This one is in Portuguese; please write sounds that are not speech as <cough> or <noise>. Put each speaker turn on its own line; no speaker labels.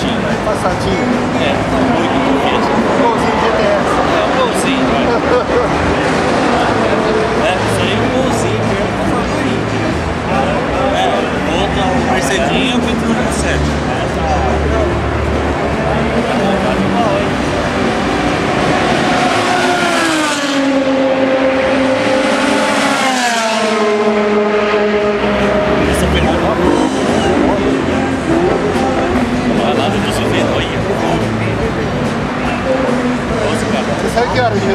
Passatino. Passatino. É, muito português. Um golzinho de DS. É, um golzinho. Né? <laughs> é, isso aí é um golzinho mesmo, por favor. É, outro Mercedinho. Яру не